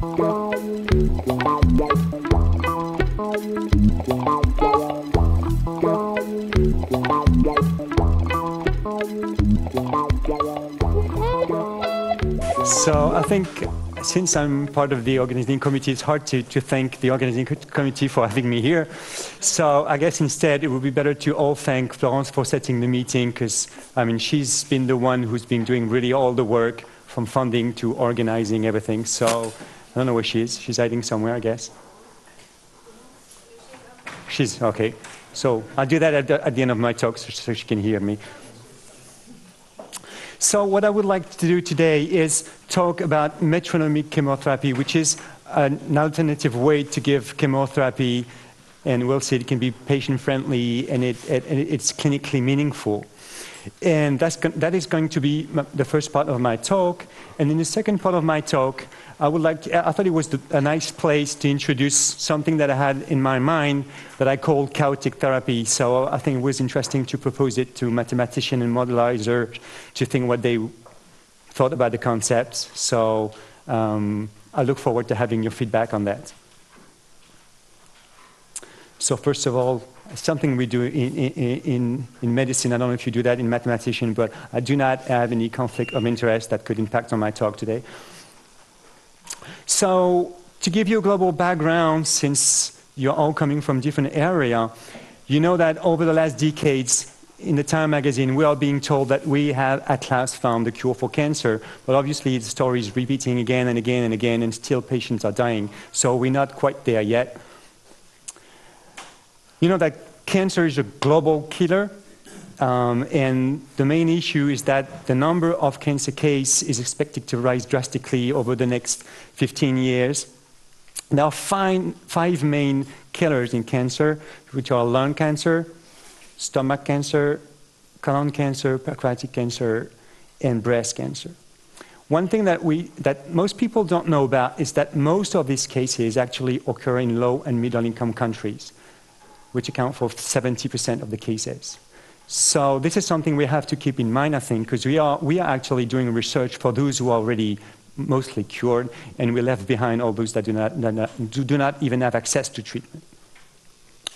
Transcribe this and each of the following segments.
So I think since I'm part of the organizing committee, it's hard to, to thank the organizing committee for having me here. So I guess instead it would be better to all thank Florence for setting the meeting because I mean she's been the one who's been doing really all the work from funding to organizing everything. So I don't know where she is. She's hiding somewhere, I guess. She's okay. So I'll do that at the, at the end of my talk so, so she can hear me. So what I would like to do today is talk about metronomic chemotherapy, which is an alternative way to give chemotherapy, and we'll see it can be patient-friendly and it, it, it's clinically meaningful. And that's, that is going to be the first part of my talk. And in the second part of my talk, I would like to, I thought it was a nice place to introduce something that I had in my mind that I called chaotic therapy. So I think it was interesting to propose it to mathematicians and modelizers to think what they thought about the concepts. So um, I look forward to having your feedback on that. So first of all, something we do in, in, in, medicine. I don't know if you do that in mathematician, but I do not have any conflict of interest that could impact on my talk today. So to give you a global background, since you're all coming from different area, you know that over the last decades, in the Time magazine, we are being told that we have at last found the cure for cancer, but obviously the story is repeating again and again and again, and still patients are dying. So we're not quite there yet. You know that cancer is a global killer, um, and the main issue is that the number of cancer cases is expected to rise drastically over the next 15 years. There are five, five main killers in cancer, which are lung cancer, stomach cancer, colon cancer, pancreatic cancer, and breast cancer. One thing that, we, that most people don't know about is that most of these cases actually occur in low and middle income countries, which account for 70% of the cases. So this is something we have to keep in mind, I think, because we are, we are actually doing research for those who are already mostly cured, and we left behind all those that do not, that not, do not even have access to treatment.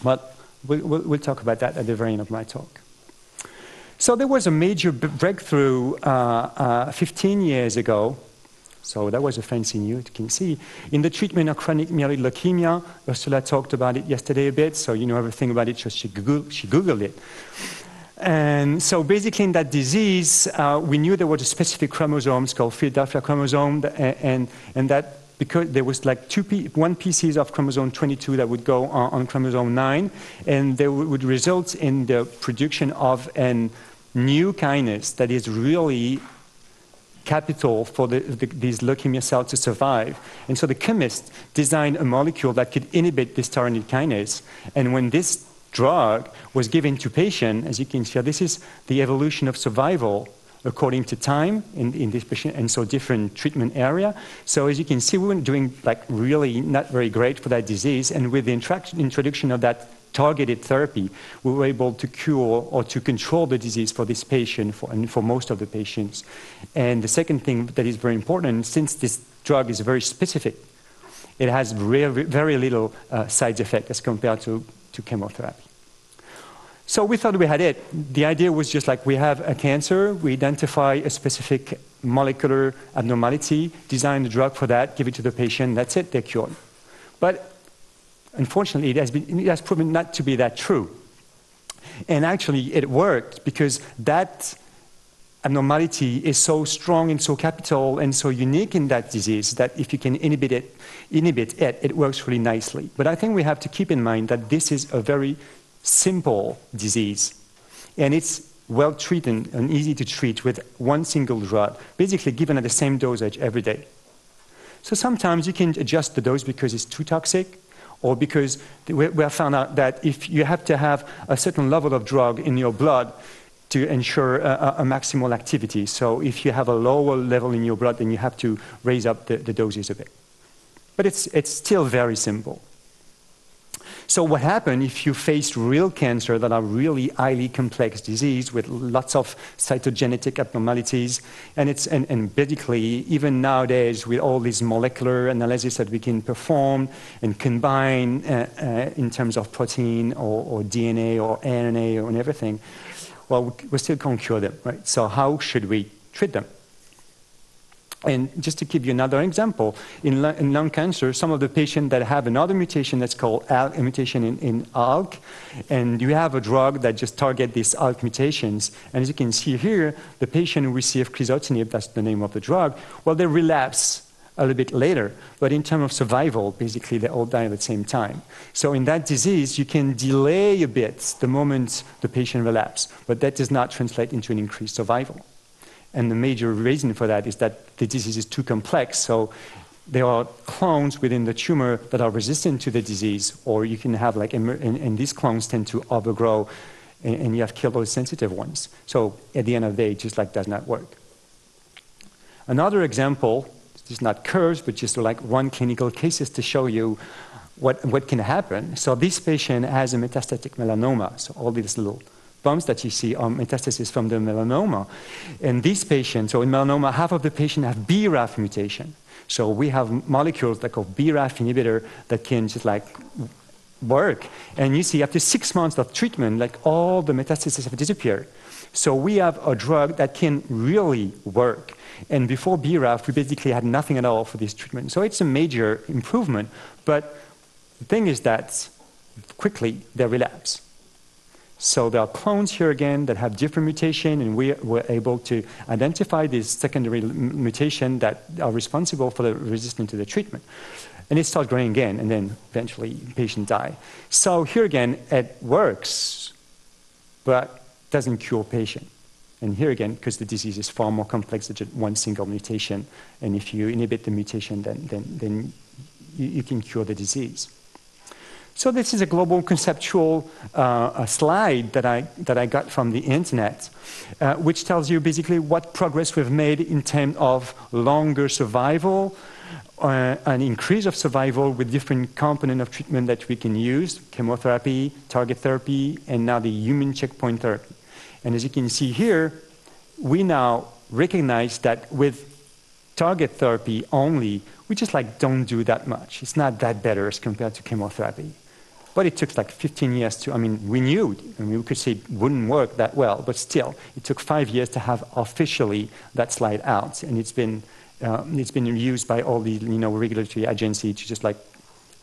But we'll, we'll, talk about that at the very end of my talk. So there was a major breakthrough uh, uh, 15 years ago so that was a fancy new, you can see. In the treatment of chronic myeloid leukemia, Ursula talked about it yesterday a bit, so you know everything about it, just she, Google, she Googled it. And so basically in that disease, uh, we knew there was a specific chromosome called Philadelphia chromosome, and, and that because there was like two one pieces of chromosome 22 that would go on, on chromosome 9, and they would result in the production of a new kinase that is really capital for the, the, these leukemia cells to survive. And so the chemist designed a molecule that could inhibit this tyrosine kinase. And when this drug was given to patient, as you can see, this is the evolution of survival according to time in, in this patient, and so different treatment area. So as you can see, we were doing like really not very great for that disease, and with the introduction of that targeted therapy, we were able to cure or to control the disease for this patient for, and for most of the patients. And the second thing that is very important, since this drug is very specific, it has very, very little uh, side effect as compared to to chemotherapy. So we thought we had it. The idea was just like we have a cancer, we identify a specific molecular abnormality, design the drug for that, give it to the patient, that's it, they're cured. But unfortunately, it has, been, it has proven not to be that true. And actually, it worked because that abnormality is so strong and so capital and so unique in that disease that if you can inhibit it, inhibit it, it works really nicely. But I think we have to keep in mind that this is a very simple disease, and it's well treated and easy to treat with one single drug, basically given at the same dosage every day. So sometimes you can adjust the dose because it's too toxic, or because we have found out that if you have to have a certain level of drug in your blood to ensure a, a, maximal activity. So if you have a lower level in your blood, then you have to raise up the, the doses a bit. But it's, it's still very simple. So what happens if you face real cancer that are really highly complex disease with lots of cytogenetic abnormalities, and it's and, and basically even nowadays with all these molecular analysis that we can perform and combine uh, uh, in terms of protein or, or DNA or RNA or everything, well, we still can't cure them, right? So how should we treat them? And just to give you another example, in, in, lung cancer, some of the patients that have another mutation that's called a mutation in, in ALK, and you have a drug that just target these ALK mutations. And as you can see here, the patient who received crizotinib, that's the name of the drug, well, they relapse a little bit later. But in terms of survival, basically, they all die at the same time. So in that disease, you can delay a bit the moment the patient relapses, but that does not translate into an increased survival. And the major reason for that is that the disease is too complex. So there are clones within the tumor that are resistant to the disease, or you can have like, and, and these clones tend to overgrow, and, and, you have killed those sensitive ones. So at the end of the day, it just like does not work. Another example, is not curves, but just like one clinical cases to show you what, what can happen. So this patient has a metastatic melanoma, so all these little bumps that you see are metastasis from the melanoma. And these patients, so in melanoma, half of the patients have BRAF mutation. So we have molecules that called BRAF inhibitor that can just like work. And you see after six months of treatment, like all the metastases have disappeared. So we have a drug that can really work. And before BRAF, we basically had nothing at all for this treatment. So it's a major improvement. But the thing is that quickly they relapse. So there are clones here again that have different mutation, and we were able to identify these secondary mutation that are responsible for the resistance to the treatment. And it starts growing again, and then eventually patient die. So here again, it works, but doesn't cure patient. And here again, because the disease is far more complex than just one single mutation, and if you inhibit the mutation, then, then, then you, you can cure the disease. So this is a global conceptual uh, slide that I, that I got from the internet, uh, which tells you basically what progress we've made in terms of longer survival, uh, an increase of survival with different components of treatment that we can use, chemotherapy, target therapy, and now the immune checkpoint therapy. And as you can see here, we now recognize that with target therapy only, we just like don't do that much. It's not that better as compared to chemotherapy. But it took like 15 years to, I mean, we knew, I mean, we could say it wouldn't work that well, but still, it took five years to have officially that slide out. And it's been, uh, it's been used by all the, you know, regulatory agencies to just like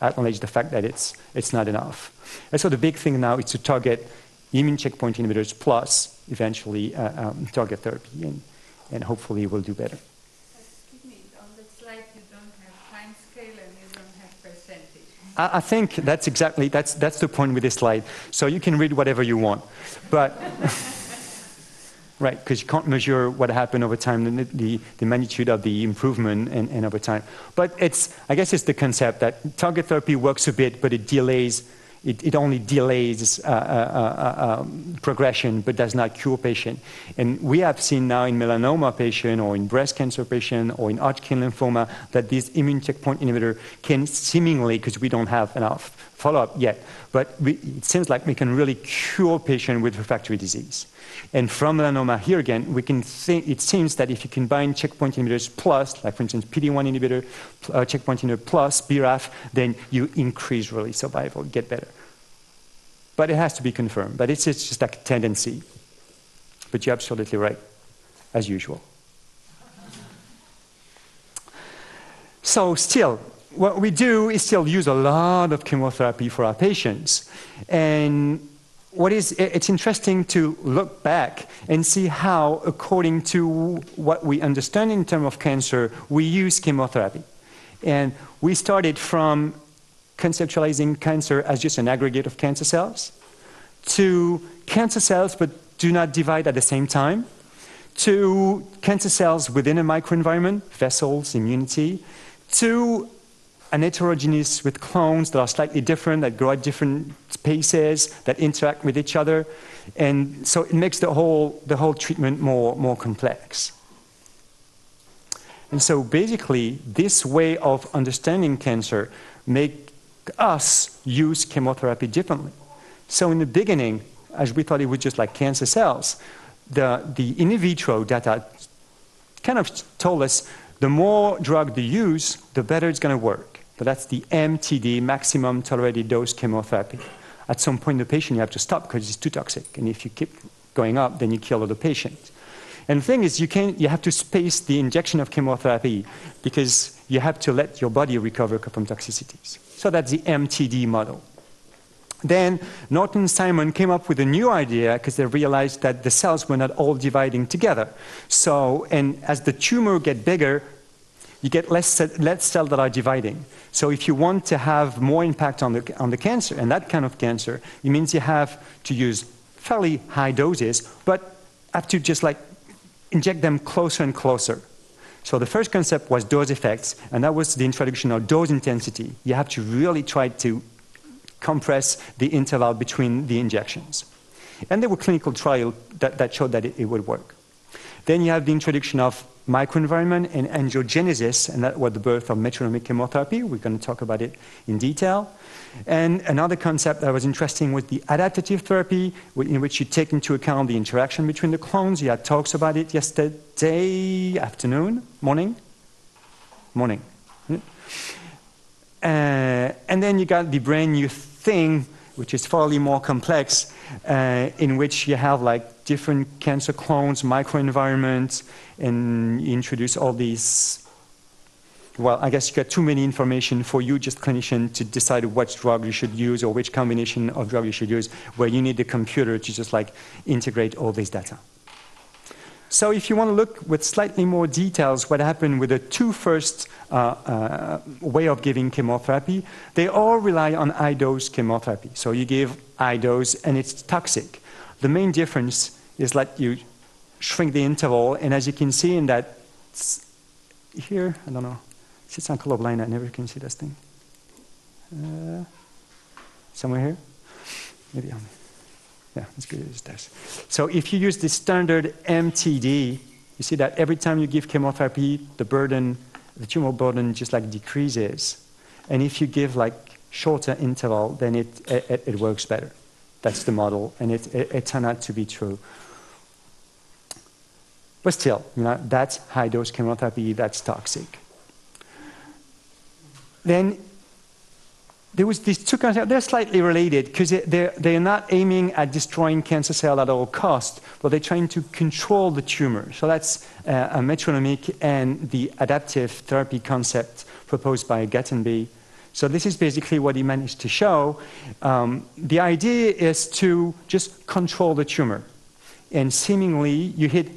acknowledge the fact that it's, it's not enough. And so the big thing now is to target immune checkpoint inhibitors plus eventually uh, um, target therapy, and, and hopefully we'll do better. Me, on that slide you don't have time scale and you don't have percentage. I, I think that's exactly, that's, that's the point with this slide. So you can read whatever you want. But, right, because you can't measure what happened over time, the, the, the magnitude of the improvement and, and over time. But it's, I guess it's the concept that target therapy works a bit, but it delays it, it, only delays uh, uh, uh, progression but does not cure patient. And we have seen now in melanoma patient or in breast cancer patient or in Hodgkin lymphoma that this immune checkpoint inhibitor can seemingly, because we don't have enough follow-up yet, but we, it seems like we can really cure patient with refractory disease. And from melanoma here again, we can think, it seems that if you combine checkpoint inhibitors plus, like for instance, PD-1 inhibitor, uh, checkpoint inhibitor plus BRAF, then you increase really survival, get better. But it has to be confirmed. But it's, it's just like a tendency. But you're absolutely right, as usual. So still, what we do is still use a lot of chemotherapy for our patients. And what is, it's interesting to look back and see how, according to what we understand in terms of cancer, we use chemotherapy. And we started from conceptualizing cancer as just an aggregate of cancer cells to cancer cells but do not divide at the same time to cancer cells within a microenvironment, vessels, immunity, to an heterogeneous with clones that are slightly different, that grow at different spaces, that interact with each other. And so it makes the whole, the whole treatment more, more complex. And so basically, this way of understanding cancer make us use chemotherapy differently. So in the beginning, as we thought it was just like cancer cells, the, the in vitro data kind of told us the more drug they use, the better it's going to work. But that's the MTD, maximum tolerated dose chemotherapy. At some point, the patient you have to stop because it's too toxic. And if you keep going up, then you kill the patient. And the thing is, you, can, you have to space the injection of chemotherapy because you have to let your body recover from toxicities. So that's the MTD model. Then Norton Simon came up with a new idea because they realized that the cells were not all dividing together. So, and as the tumor get bigger, you get less, less cells that are dividing. So if you want to have more impact on the, on the cancer, and that kind of cancer, it means you have to use fairly high doses, but have to just like inject them closer and closer. So the first concept was dose effects, and that was the introduction of dose intensity. You have to really try to compress the interval between the injections. And there were clinical trials that, that showed that it, it would work. Then you have the introduction of microenvironment and angiogenesis, and that was the birth of metronomic chemotherapy. We're going to talk about it in detail. And another concept that was interesting was the adaptive therapy, in which you take into account the interaction between the clones. You had talks about it yesterday afternoon, morning, morning. Uh, and then you got the brand new thing, which is far more complex, uh, in which you have like different cancer clones, microenvironments, and you introduce all these. Well, I guess you got too many information for you, just clinician, to decide which drug you should use or which combination of drug you should use, where you need the computer to just like integrate all this data. So if you want to look with slightly more details what happened with the two first uh, uh, way of giving chemotherapy, they all rely on high dose chemotherapy. So you give high dose and it's toxic. The main difference is that you shrink the interval, and as you can see in that here, I don't know, it's on colorblind, I never can see this thing. Uh, somewhere here? Maybe on. Yeah, as good as this. So if you use the standard MTD, you see that every time you give chemotherapy, the burden, the tumor burden just like decreases. And if you give like shorter interval, then it, it, it works better. That's the model, and it, it, it turned out to be true. But still, you know, that's high dose chemotherapy, that's toxic. Then there was these two concepts, they're slightly related because they're, they're not aiming at destroying cancer cell at all cost, but they're trying to control the tumor. So that's uh, a metronomic and the adaptive therapy concept proposed by Gatenby. So this is basically what he managed to show. Um, the idea is to just control the tumor. And seemingly, you hit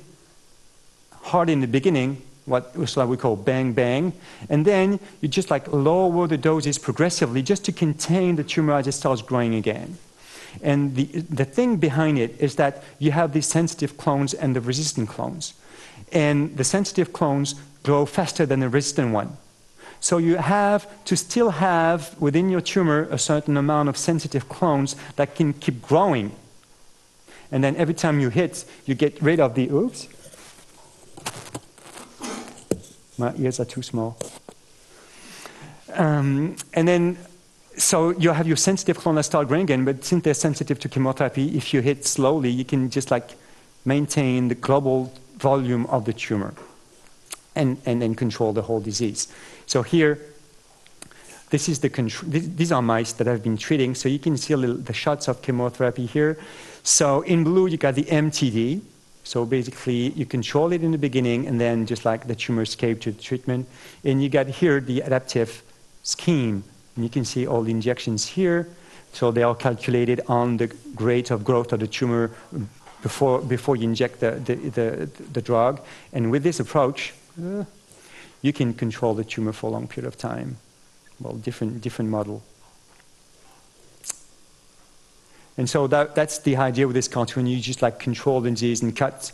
hard in the beginning, what we call bang bang, and then you just like lower the doses progressively just to contain the tumor as it starts growing again. And the, the thing behind it is that you have these sensitive clones and the resistant clones. And the sensitive clones grow faster than the resistant one. So you have to still have within your tumor a certain amount of sensitive clones that can keep growing. And then every time you hit, you get rid of the, oops, my ears are too small. Um, and then, so you have your sensitive clone that start growing again, but since they're sensitive to chemotherapy, if you hit slowly, you can just like maintain the global volume of the tumor and, and then control the whole disease. So here, this is the control, these are mice that I've been treating, so you can see the shots of chemotherapy here. So in blue, you got the MTD, so basically, you control it in the beginning, and then just like the tumor escape to the treatment. And you got here the adaptive scheme. And you can see all the injections here. So they are calculated on the rate of growth of the tumor before, before you inject the, the, the, the drug. And with this approach, uh, you can control the tumor for a long period of time. Well, different, different model. And so that, that's the idea with this cartoon. You just like control the disease and cut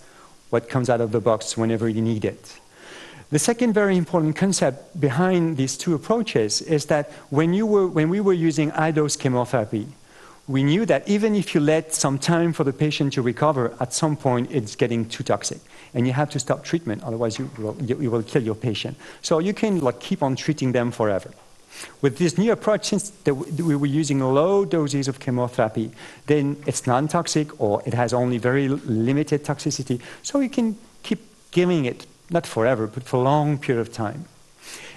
what comes out of the box whenever you need it. The second very important concept behind these two approaches is that when, you were, when we were using high dose chemotherapy, we knew that even if you let some time for the patient to recover, at some point it's getting too toxic. And you have to stop treatment, otherwise you will, you will kill your patient. So you can like, keep on treating them forever. With this new approach, since we were using low doses of chemotherapy, then it's non-toxic or it has only very limited toxicity, so we can keep giving it, not forever, but for a long period of time.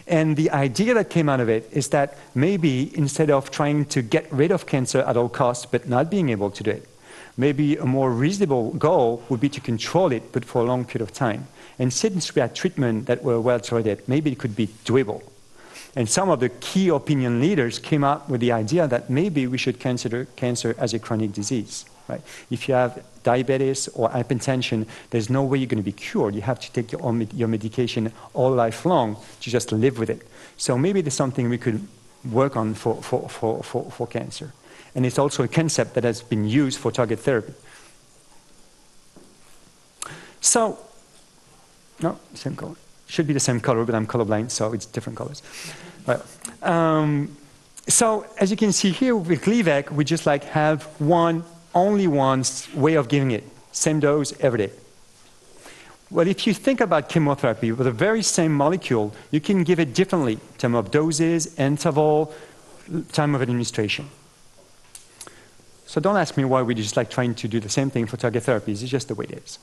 And the idea that came out of it is that maybe instead of trying to get rid of cancer at all costs but not being able to do it, maybe a more reasonable goal would be to control it but for a long period of time. And since we had treatment that were well tolerated, maybe it could be doable. And some of the key opinion leaders came up with the idea that maybe we should consider cancer as a chronic disease. Right? If you have diabetes or hypertension, there's no way you're going to be cured. You have to take your, your medication all life long to just live with it. So maybe there's something we could work on for, for, for, for, for cancer. And it's also a concept that has been used for target therapy. So, no, same color. Should be the same color, but I'm colorblind, so it's different colors. Right. Um, so, as you can see here with Gleevec, we just like have one only one way of giving it, same dose every day. Well, if you think about chemotherapy with the very same molecule, you can give it differently in terms of doses, interval, time of administration. So don't ask me why we just like trying to do the same thing for target therapies. It's just the way it is.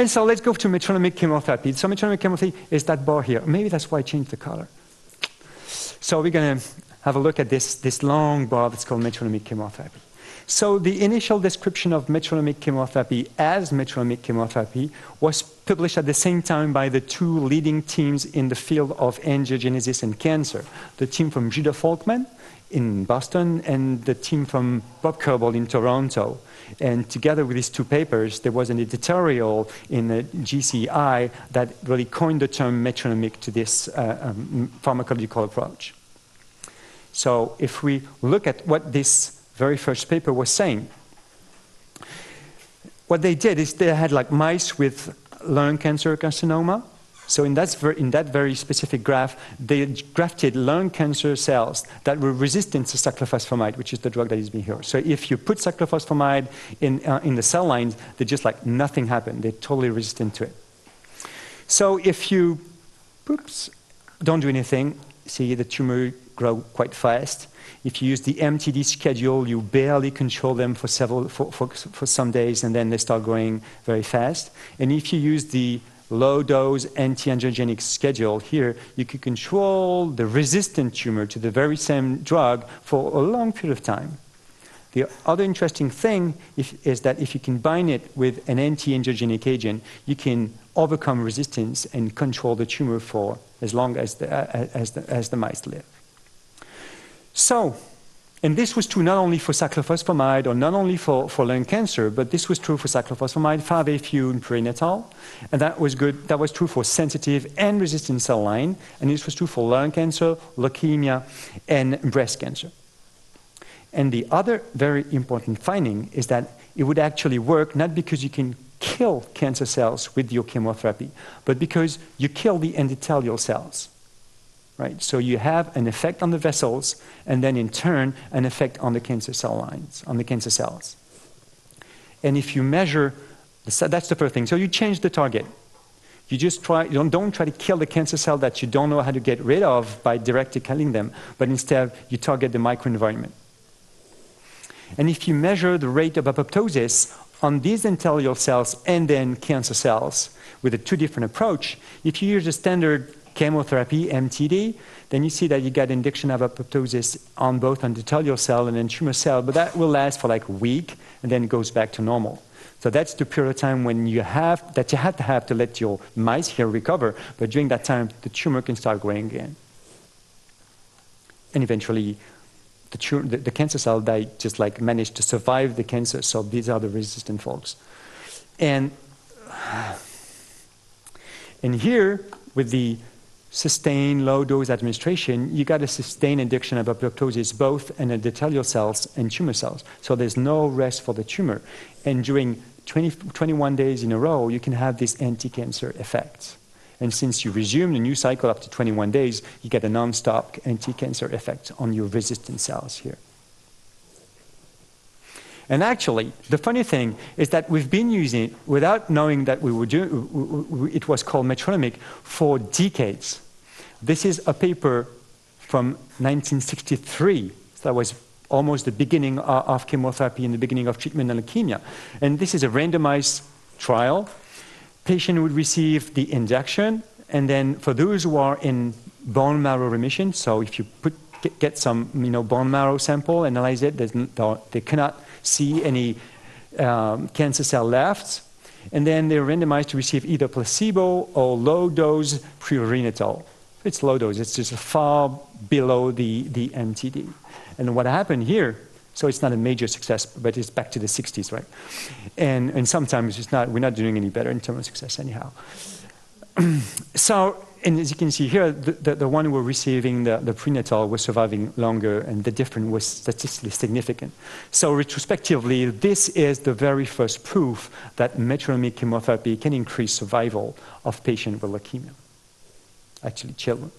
And so let's go to metronomic chemotherapy. So metronomic chemotherapy is that bar here. Maybe that's why I changed the color. So we're going to have a look at this, this long bar that's called metronomic chemotherapy. So the initial description of metronomic chemotherapy as metronomic chemotherapy was published at the same time by the two leading teams in the field of angiogenesis and cancer. The team from Judah Folkman in Boston and the team from Bob Kerbel in Toronto. And together with these two papers, there was an editorial in the JCI that really coined the term metronomic to this uh, um, pharmacological approach. So if we look at what this very first paper was saying, what they did is they had like mice with lung cancer carcinoma. So in that, in that very specific graph, they grafted lung cancer cells that were resistant to cyclophosphamide, which is the drug that is being here. So if you put cyclophosphamide in, uh, in the cell lines, they just like nothing happened. They're totally resistant to it. So if you oops, don't do anything, see the tumor grow quite fast. If you use the MTD schedule, you barely control them for, several, for, for, for some days, and then they start growing very fast. And if you use the low dose anti-angiogenic schedule here, you can control the resistant tumor to the very same drug for a long period of time. The other interesting thing if, is that if you combine it with an anti-angiogenic agent, you can overcome resistance and control the tumor for as long as the, uh, as the, as the mice live. So, and this was true not only for cyclophosphamide or not only for, for lung cancer, but this was true for cyclophosphamide, 5-FU in perinatal. And that was good. That was true for sensitive and resistant cell line. And this was true for lung cancer, leukemia, and breast cancer. And the other very important finding is that it would actually work not because you can kill cancer cells with your chemotherapy, but because you kill the endothelial cells. Right? So you have an effect on the vessels, and then in turn, an effect on the cancer cell lines, on the cancer cells. And if you measure, that's the first thing. So you change the target. You just try, you don't, don't try to kill the cancer cell that you don't know how to get rid of by directly killing them, but instead you target the microenvironment. And if you measure the rate of apoptosis on these endothelial cells and then cancer cells with a two different approach, if you use a standard chemotherapy, MTD, then you see that you get induction of apoptosis on both endothelial cell and then tumor cell, but that will last for like a week and then it goes back to normal. So that's the period of time when you have, that you have to have to let your mice here recover, but during that time, the tumor can start growing again. And eventually, the, tumor, the, the cancer cell, they just like managed to survive the cancer, so these are the resistant folks. And, and here, with the sustain low dose administration, you got to sustain induction of apoptosis both in endothelial cells and tumor cells. So there's no rest for the tumor. And during 20, 21 days in a row, you can have this anti-cancer effect. And since you resume the new cycle after 21 days, you get a non-stop anti-cancer effect on your resistant cells here. And actually, the funny thing is that we've been using it without knowing that we were doing, it was called metronomic for decades. This is a paper from 1963. So that was almost the beginning uh, of chemotherapy and the beginning of treatment in leukemia. And this is a randomized trial. Patient would receive the injection, and then for those who are in bone marrow remission, so if you put, get some you know, bone marrow sample, analyze it, they cannot see any um, cancer cell left, and then they're randomized to receive either placebo or low dose Purinethol. It's low dose, it's just far below the, the MTD. And what happened here, so it's not a major success, but it's back to the 60s, right? And, and sometimes it's not, we're not doing any better in terms of success anyhow. so, and as you can see here, the, the, the one who were receiving the, the Purinethol was surviving longer, and the difference was statistically significant. So, retrospectively, this is the very first proof that metronomic chemotherapy can increase survival of patients with leukemia, actually, children.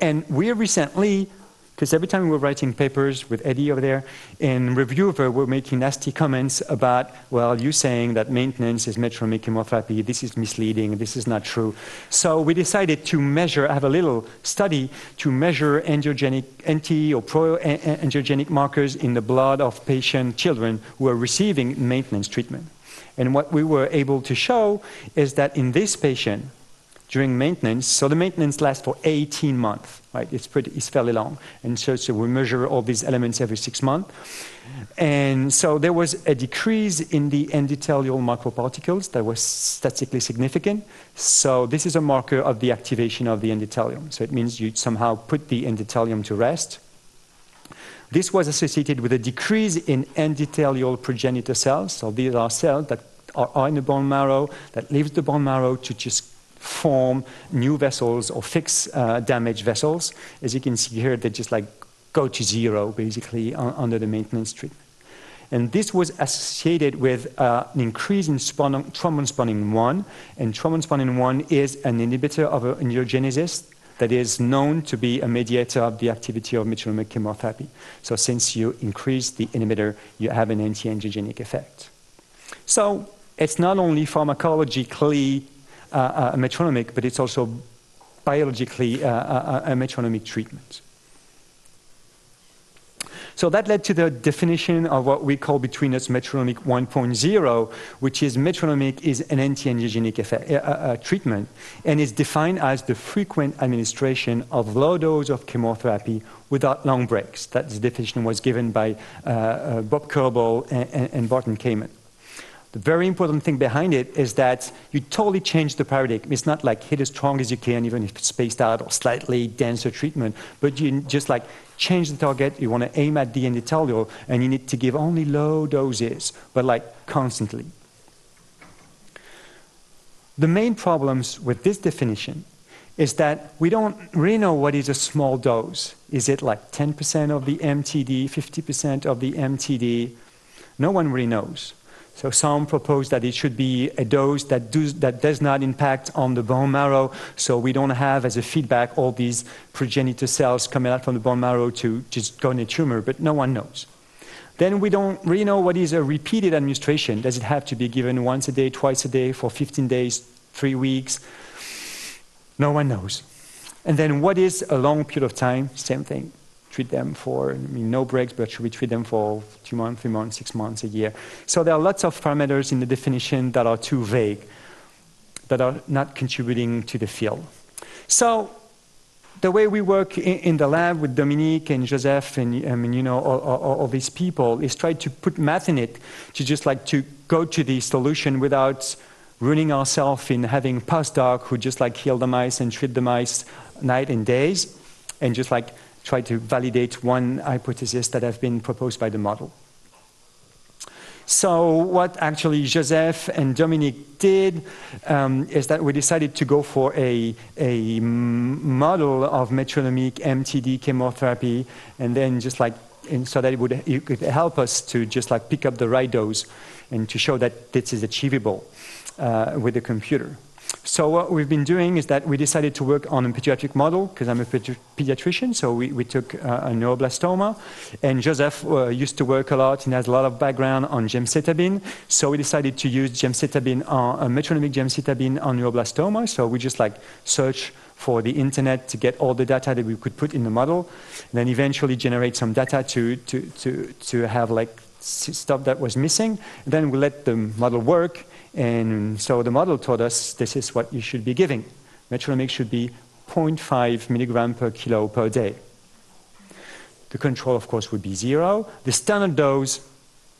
And we recently because every time we were writing papers with Eddie over there, and reviewer were making nasty comments about, well, you saying that maintenance is metronomic chemotherapy, this is misleading, this is not true. So we decided to measure, I have a little study to measure angiogenic, anti or pro-angiogenic markers in the blood of patient children who are receiving maintenance treatment. And what we were able to show is that in this patient, during maintenance. So the maintenance lasts for 18 months, right? It's, pretty, it's fairly long. And so, so we measure all these elements every six months. And so there was a decrease in the endothelial microparticles that was statistically significant. So this is a marker of the activation of the endothelium. So it means you somehow put the endothelium to rest. This was associated with a decrease in endothelial progenitor cells. So these are cells that are in the bone marrow, that leaves the bone marrow to just form new vessels or fix uh, damaged vessels. As you can see here, they just like go to zero basically under the maintenance treatment. And this was associated with uh, an increase in thrombospondin 1. And thrombospondin 1 is an inhibitor of angiogenesis that is known to be a mediator of the activity of metronomic chemotherapy. So since you increase the inhibitor, you have an anti-angiogenic effect. So it's not only pharmacologically a metronomic, but it's also biologically a, a metronomic treatment. So that led to the definition of what we call between us metronomic 1.0, which is metronomic is an anti-angiogenic uh, uh, treatment and is defined as the frequent administration of low dose of chemotherapy without long breaks. That definition was given by uh, uh, Bob Kerbel and, and Barton Kamen. The very important thing behind it is that you totally change the paradigm. It's not like hit as strong as you can, even if it's spaced out or slightly denser treatment, but you just like change the target. You want to aim at the endothelial, and you need to give only low doses, but like constantly. The main problems with this definition is that we don't really know what is a small dose. Is it like 10% of the MTD, 50% of the MTD? No one really knows. So some propose that it should be a dose that, does, that does not impact on the bone marrow, so we don't have as a feedback all these progenitor cells coming out from the bone marrow to just go in a tumor, but no one knows. Then we don't really know what is a repeated administration. Does it have to be given once a day, twice a day, for 15 days, three weeks? No one knows. And then what is a long period of time? Same thing treat them for I mean, no breaks, but should we treat them for two months, three months, six months, a year? So there are lots of parameters in the definition that are too vague, that are not contributing to the field. So the way we work in, in the lab with Dominique and Joseph and I mean, you know, all, all, all, these people is try to put math in it to just like to go to the solution without ruining ourselves in having postdoc who just like heal the mice and treat the mice night and days and just like try to validate one hypothesis that have been proposed by the model. So what actually Joseph and Dominique did um, is that we decided to go for a, a model of metronomic MTD chemotherapy and then just like and so that it would it could help us to just like pick up the right dose and to show that this is achievable uh, with the computer. So what we've been doing is that we decided to work on a pediatric model because I'm a pedi pediatrician. So we, we took uh, a neuroblastoma, and Joseph uh, used to work a lot. He has a lot of background on gemcitabine. So we decided to use gemcitabine, on, uh, metronomic gemcitabine on neuroblastoma. So we just like search for the internet to get all the data that we could put in the model, and then eventually generate some data to, to, to, to have like stuff that was missing. And Then we let the model work, and so the model told us this is what you should be giving. Metronomic should be 0.5 milligram per kilo per day. The control, of course, would be zero. The standard dose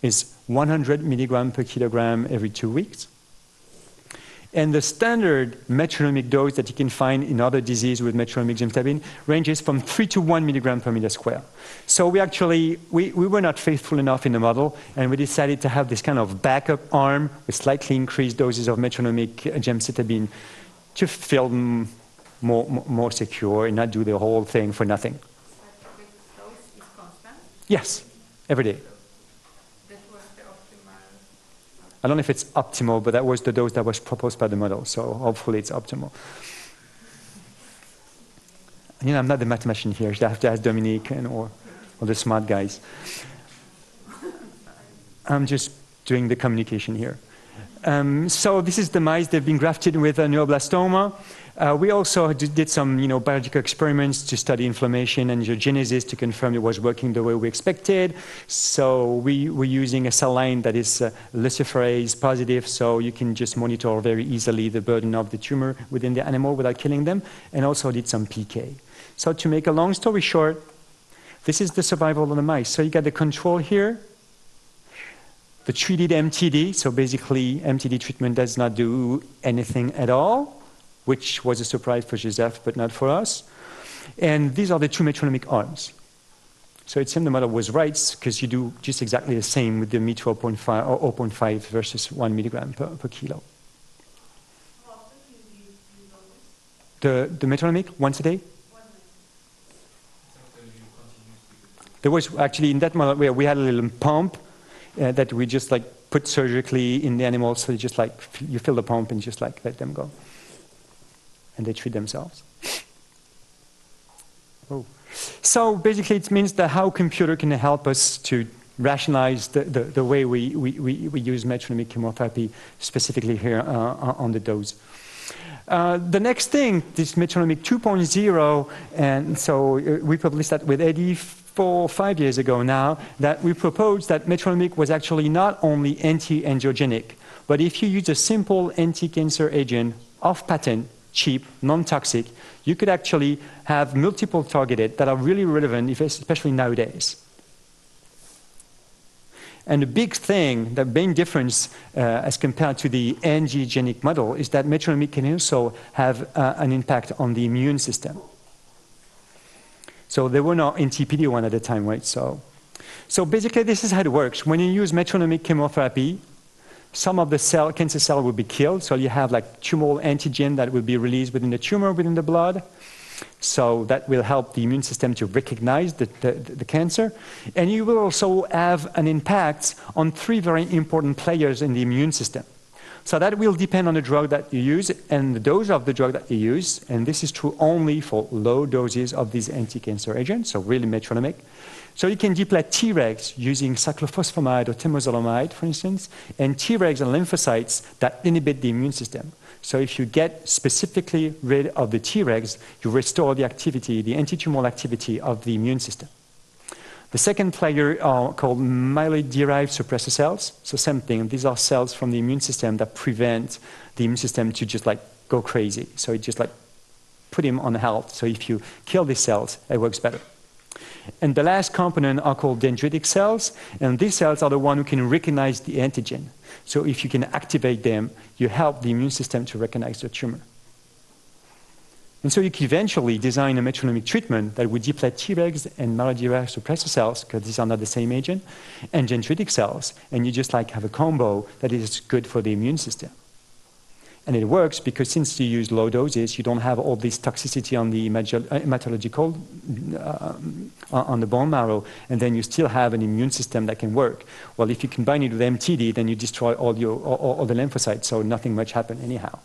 is 100 milligram per kilogram every two weeks. And the standard metronomic dose that you can find in other diseases with metronomic gemcitabine ranges from 3 to 1 milligram per meter square. So we actually, we, we were not faithful enough in the model, and we decided to have this kind of backup arm with slightly increased doses of metronomic gemcitabine to feel more, more secure and not do the whole thing for nothing. Yes, every day. I don't know if it's optimal, but that was the dose that was proposed by the model, so hopefully it's optimal. You know, I'm not the mathematician here, I have to ask Dominique and or, or the smart guys. I'm just doing the communication here. Um, so this is the mice. They've been grafted with a neuroblastoma. Uh, we also did some you know, biological experiments to study inflammation and angiogenesis to confirm it was working the way we expected. So we were using a cell line that is uh, luciferase positive, so you can just monitor very easily the burden of the tumor within the animal without killing them, and also did some PK. So to make a long story short, this is the survival of the mice. So you got the control here, the treated MTD, so basically MTD treatment does not do anything at all which was a surprise for Joseph, but not for us. And these are the two metronomic arms. So it seemed the model was right because you do just exactly the same with the METRO 0.5 or 0.5 versus 1 milligram per, per kilo. The, the metronomic, once a day? There was actually in that model where we had a little pump uh, that we just like put surgically in the animals, so you just like you fill the pump and just like let them go and they treat themselves. Oh. So basically it means that how computer can help us to rationalize the, the, the way we, we, we, we, use metronomic chemotherapy, specifically here uh, on the dose. Uh, the next thing, this metronomic 2.0, and so uh, we published that with Eddie four or five years ago now, that we proposed that metronomic was actually not only anti-angiogenic, but if you use a simple anti-cancer agent off patent, cheap, non-toxic, you could actually have multiple targeted that are really relevant, especially nowadays. And the big thing, the main difference uh, as compared to the angiogenic model is that metronomic can also have uh, an impact on the immune system. So there were no anti-PD-1 at the time, right? So, so basically this is how it works. When you use metronomic chemotherapy, some of the cell, cancer cell will be killed, so you have like tumoral antigen that will be released within the tumor, within the blood. So that will help the immune system to recognize the, the, the, cancer. And you will also have an impact on three very important players in the immune system. So that will depend on the drug that you use and the dose of the drug that you use. And this is true only for low doses of these anti-cancer agents, so really metronomic. So you can deplete Tregs using cyclophosphamide or temozolomide, for instance, and Tregs and lymphocytes that inhibit the immune system. So if you get specifically rid of the Tregs, you restore the activity, the anti-tumoral activity of the immune system. The second player are called myeloid-derived suppressor cells. So same thing, these are cells from the immune system that prevent the immune system to just like go crazy. So it just like put him on health. So if you kill these cells, it works better. And the last component are called dendritic cells, and these cells are the one who can recognize the antigen. So if you can activate them, you help the immune system to recognize the tumor. And so you can eventually design a metronomic treatment that would deplete Tregs and myeloid-derived suppressor cells, because these are not the same agent, and dendritic cells, and you just like have a combo that is good for the immune system. And it works because since you use low doses, you don't have all this toxicity on the hematological, uh, on the bone marrow, and then you still have an immune system that can work. Well, if you combine it with MTD, then you destroy all, your, all, all the lymphocytes, so nothing much happen anyhow.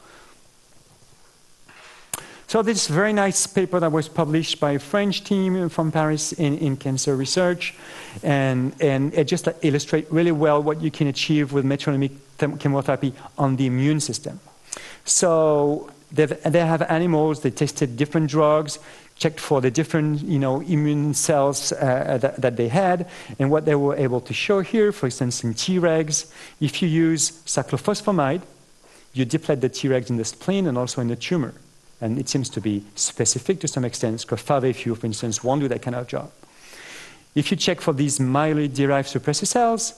So this very nice paper that was published by a French team from Paris in, in cancer research, and, and it just illustrates really well what you can achieve with metronomic chemotherapy on the immune system. So they have animals, they tested different drugs, checked for the different you know, immune cells uh, that, that, they had, and what they were able to show here, for instance, in Tregs, if you use cyclophosphamide, you deplete the Tregs in the spleen and also in the tumor. And it seems to be specific to some extent, because 5-FU, for instance, won't do that kind of job. If you check for these myeloid-derived suppressor cells,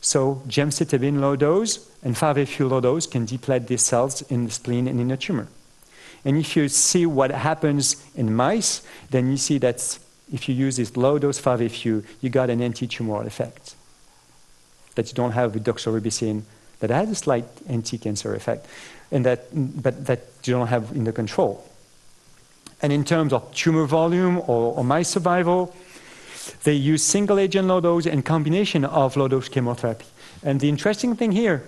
so gemcitabine low dose and 5-FU low dose can deplete these cells in the spleen and in the tumor. And if you see what happens in mice, then you see that if you use this low dose 5-FU, you got an anti-tumoral effect that you don't have with doxorubicin that has a slight anti-cancer effect and that, but that you don't have in the control. And in terms of tumor volume or, or mice survival, they use single agent low dose and combination of low dose chemotherapy. And the interesting thing here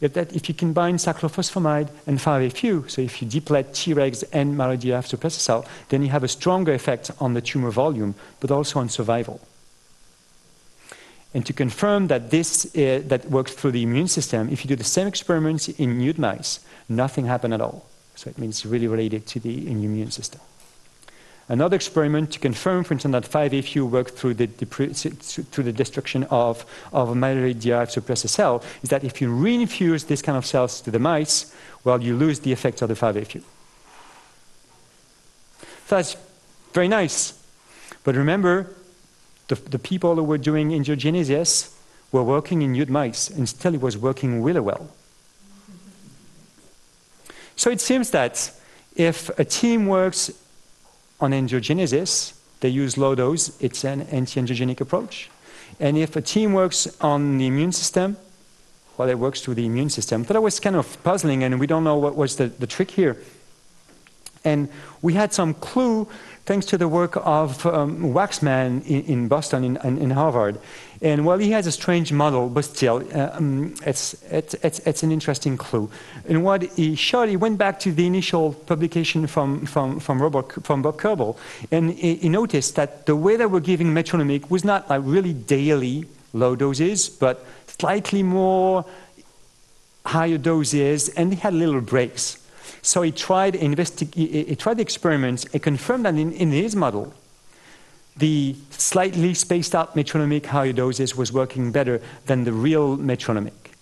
is that if you combine cyclophosphamide and 5-FU, so if you deplete Tregs and myeloid suppressor cell, then you have a stronger effect on the tumor volume, but also on survival. And to confirm that this uh, that works through the immune system, if you do the same experiments in nude mice, nothing happened at all. So it means really related to the immune system. Another experiment to confirm, for instance, that 5-FU works through the, through the destruction of, of myeloid-derived suppressor cell is that if you reinfuse this kind of cells to the mice, well, you lose the effects of the 5-FU. So that's very nice. But remember, the, the people who were doing angiogenesis were working in nude mice, and still it was working really well. So it seems that if a team works on angiogenesis, they use low dose, it's an anti-angiogenic approach. And if a team works on the immune system, well, it works through the immune system. That was kind of puzzling, and we don't know what was the, the trick here. And we had some clue thanks to the work of um, Waxman in, in Boston, in, in, Harvard. And while he has a strange model, but still, uh, um, it's, it's, it's, it's, an interesting clue. And what he showed, he went back to the initial publication from, from, from, Robert, from Bob Kerbel, and he, he noticed that the way they were giving metronomic was not like really daily low doses, but slightly more higher doses, and they had little breaks. So he tried, investi- he tried the experiments and confirmed that in, in his model, the slightly spaced out metronomic higher doses was working better than the real metronomic.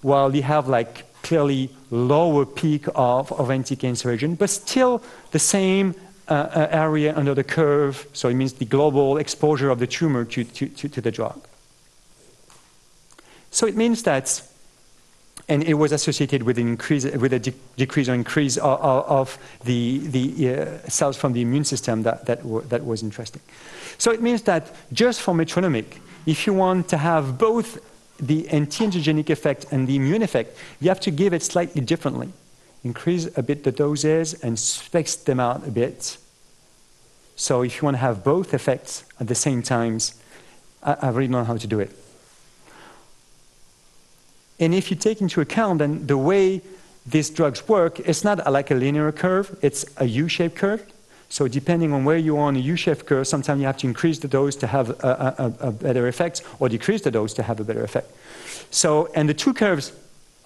While you have like clearly lower peak of, of anti-cancer agent, but still the same uh, uh, area under the curve, so it means the global exposure of the tumor to, to, to, to the drug. So it means that and it was associated with increase, with a de decrease or increase of, of the, the uh, cells from the immune system that, that, that was interesting. So it means that just for metronomic, if you want to have both the anti-angiogenic effect and the immune effect, you have to give it slightly differently. Increase a bit the doses and space them out a bit. So if you want to have both effects at the same times, I, I really don't know how to do it. And if you take into account then the way these drugs work, it's not like a linear curve, it's a U-shaped curve. So depending on where you are on a U-shaped curve, sometimes you have to increase the dose to have a, a, a, better effect or decrease the dose to have a better effect. So, and the two curves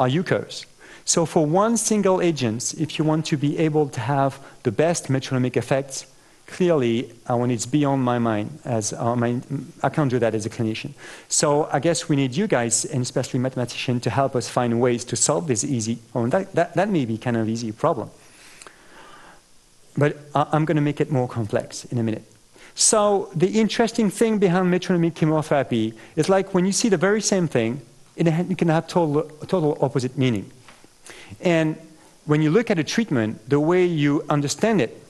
are U-curves. So for one single agent, if you want to be able to have the best metronomic effects, clearly uh, when it's beyond my mind as uh, my, I can't do that as a clinician. So I guess we need you guys, and especially mathematicians, to help us find ways to solve this easy, or that, that, that may be kind of easy problem. But I, I'm going to make it more complex in a minute. So the interesting thing behind metronomic chemotherapy is like when you see the very same thing, it can have total, total opposite meaning. And when you look at a treatment, the way you understand it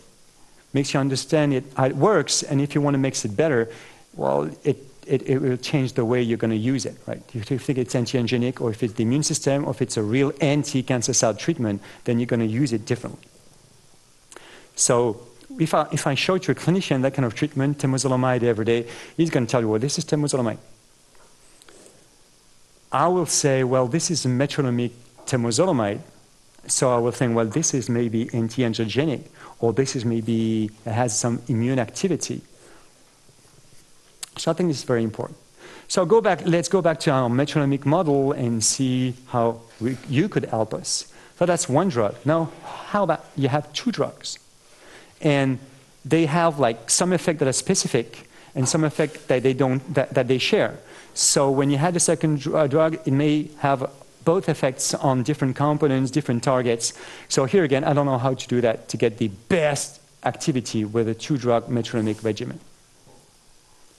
makes you understand it, how it works, and if you want to make it better, well, it, it, it will change the way you're going to use it, right? If you think it's anti-angiogenic, or if it's the immune system, or if it's a real anti-cancer cell treatment, then you're going to use it differently. So if I, if I show to a clinician that kind of treatment, temozolomide every day, he's going to tell you, well, this is temozolomide. I will say, well, this is metronomic temozolomide, So I will think, well, this is maybe anti-angiogenic, or this is maybe it has some immune activity. So I think this is very important. So go back, let's go back to our metronomic model and see how we, you could help us. So that's one drug. Now, how about you have two drugs? And they have like some effect that are specific and some effect that they don't that, that they share. So when you had the second uh, drug, it may have both effects on different components, different targets. So here again, I don't know how to do that to get the best activity with a two-drug metronomic regimen.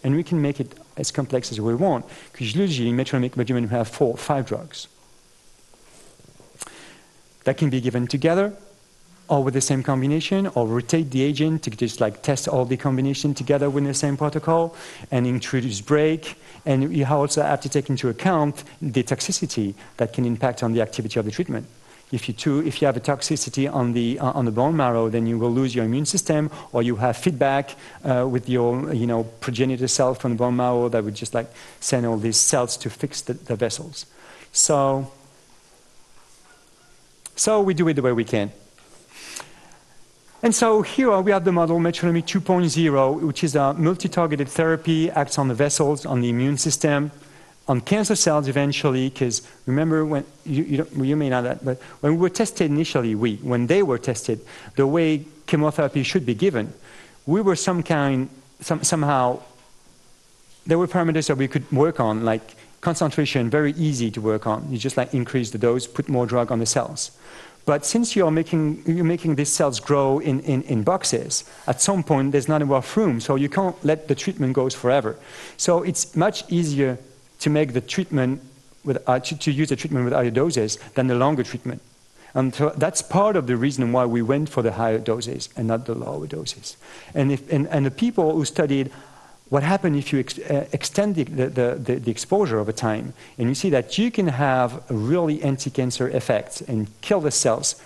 And we can make it as complex as we want, because usually in metronomic regimen we have four, five drugs. That can be given together, or with the same combination, or rotate the agent to just like test all the combination together with the same protocol, and introduce break. And you also have to take into account the toxicity that can impact on the activity of the treatment. If you, too, if you have a toxicity on the, uh, on the bone marrow, then you will lose your immune system, or you have feedback uh, with your you know, progenitor cell from the bone marrow that would just like send all these cells to fix the, the vessels. So, so we do it the way we can. And so here we have the model Metronomy 2.0, which is a multi-targeted therapy, acts on the vessels, on the immune system, on cancer cells eventually, because remember when, you, you, you, may know that, but when we were tested initially, we, when they were tested, the way chemotherapy should be given, we were some kind, some, somehow, there were parameters that we could work on, like concentration, very easy to work on. You just like increase the dose, put more drug on the cells. But since you're making, you're making these cells grow in, in, in, boxes, at some point there's not enough room, so you can't let the treatment go forever. So it's much easier to make the treatment with, uh, to, to, use the treatment with higher doses than the longer treatment. And so that's part of the reason why we went for the higher doses and not the lower doses. And, if, and, and the people who studied what happens if you ex uh, extend the, the, the, the, exposure over time, and you see that you can have a really anti-cancer effects and kill the cells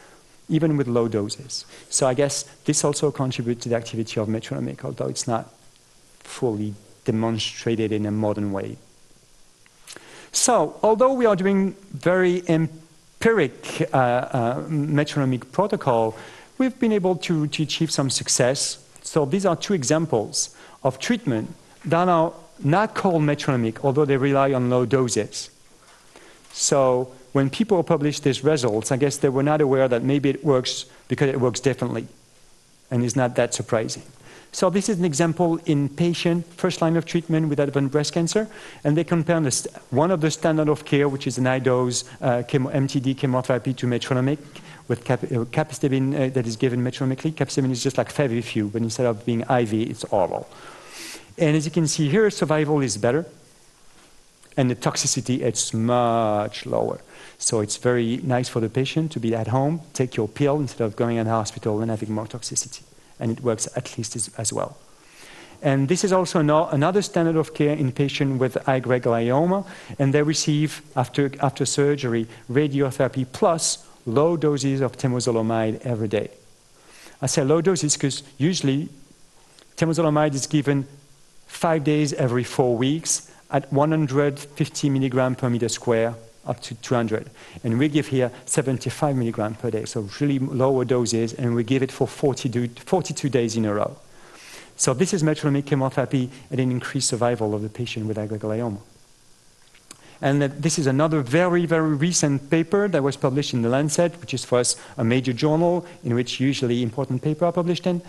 even with low doses. So I guess this also contributes to the activity of metronomic, although it's not fully demonstrated in a modern way. So, although we are doing very empiric uh, uh, metronomic protocol, we've been able to, to achieve some success. So these are two examples of treatment that are not called metronomic, although they rely on low doses. So when people publish these results, I guess they were not aware that maybe it works because it works differently. And it's not that surprising. So this is an example in patient, first line of treatment with advanced breast cancer, and they compare one of the standard of care, which is an high-dose uh, chemo, MTD chemotherapy to metronomic, with cap, uh, uh, that is given metronomically. Capecitabine is just like 5-FU, but instead of being IV, it's oral. And as you can see here, survival is better, and the toxicity is much lower. So it's very nice for the patient to be at home, take your pill instead of going in the hospital and having more toxicity and it works at least as, as well. And this is also no, another standard of care in patients with high-grade glioma, and they receive, after, after surgery, radiotherapy plus low doses of temozolomide every day. I say low doses because usually temozolomide is given five days every four weeks at 150 milligram per meter square up to 200. And we give here 75 milligram per day, so really lower doses, and we give it for 40 42 days in a row. So this is metronomic chemotherapy and an increased survival of the patient with glioma. And this is another very, very recent paper that was published in The Lancet, which is for us a major journal in which usually important papers are published in.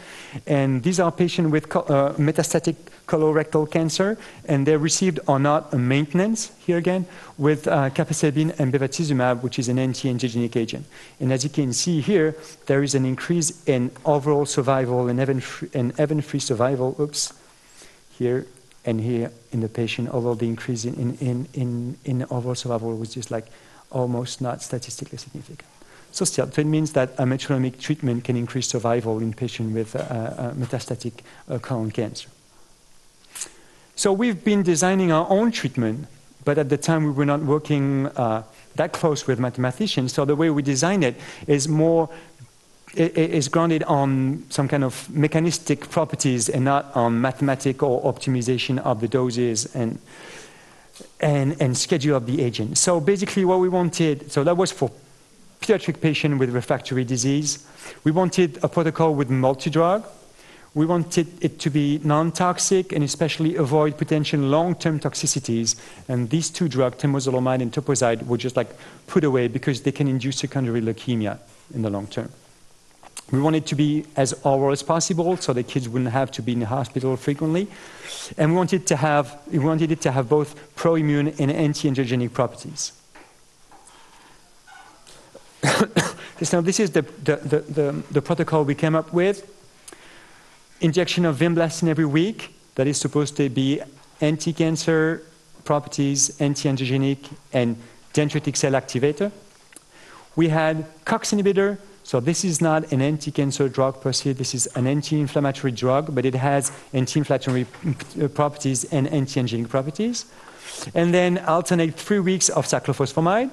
And these are patients with uh, metastatic colorectal cancer, and they received or not a maintenance, here again, with uh, capecitabine and bevacizumab, which is an anti-angiogenic agent. And as you can see here, there is an increase in overall survival and event-free survival, oops, here and here in the patient, although the increase in, in, in, in overall survival was just like almost not statistically significant. So still, it means that a metronomic treatment can increase survival in patients with uh, uh, metastatic uh, colon cancer. So we've been designing our own treatment, but at the time we were not working uh, that close with mathematicians. So the way we design it is more is grounded on some kind of mechanistic properties and not on mathematical optimization of the doses and, and, and schedule of the agent. So basically what we wanted, so that was for pediatric patient with refractory disease. We wanted a protocol with multi-drug. We wanted it to be non-toxic and especially avoid potential long-term toxicities. And these two drugs, temozolomide and etoposide, were just like put away because they can induce secondary leukemia in the long term. We want it to be as oral as possible so the kids wouldn't have to be in the hospital frequently. And we wanted, to have, we wanted it to have both pro-immune and anti-angiogenic properties. so this is the, the, the, the, protocol we came up with. Injection of vinblastine every week. That is supposed to be anti-cancer properties, anti-angiogenic, and dendritic cell activator. We had COX inhibitor, so this is not an anti-cancer drug per se, this is an anti-inflammatory drug, but it has anti-inflammatory uh, properties and anti-angiogenic properties. And then alternate three weeks of cyclophosphamide